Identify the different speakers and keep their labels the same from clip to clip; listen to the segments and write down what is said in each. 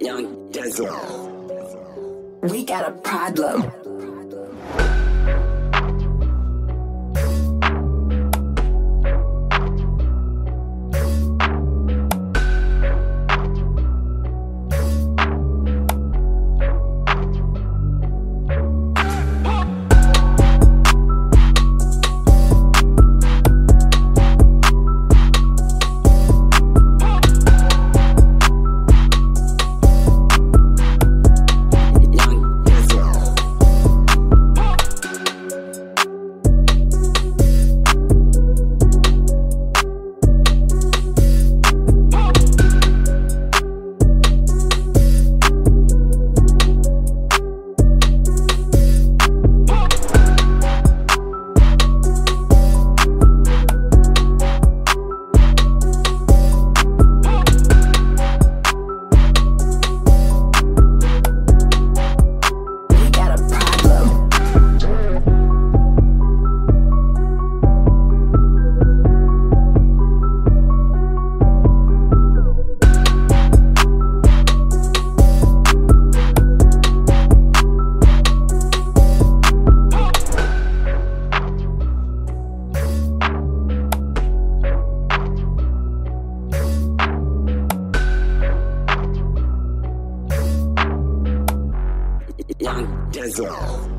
Speaker 1: Young Dizzle. We got a problem. Young Dizzle.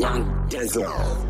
Speaker 1: Long Denzel.